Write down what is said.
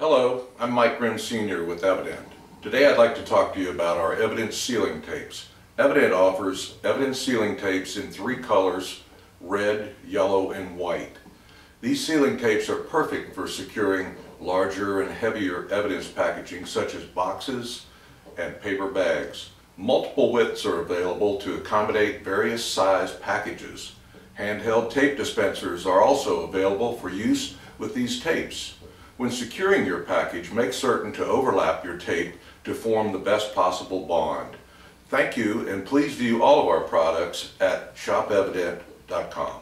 Hello, I'm Mike Grimm Sr. with Evident. Today I'd like to talk to you about our Evidence sealing tapes. Evident offers Evidence sealing tapes in three colors, red, yellow, and white. These sealing tapes are perfect for securing larger and heavier evidence packaging such as boxes and paper bags. Multiple widths are available to accommodate various size packages. Handheld tape dispensers are also available for use with these tapes. When securing your package, make certain to overlap your tape to form the best possible bond. Thank you and please view all of our products at shopevident.com.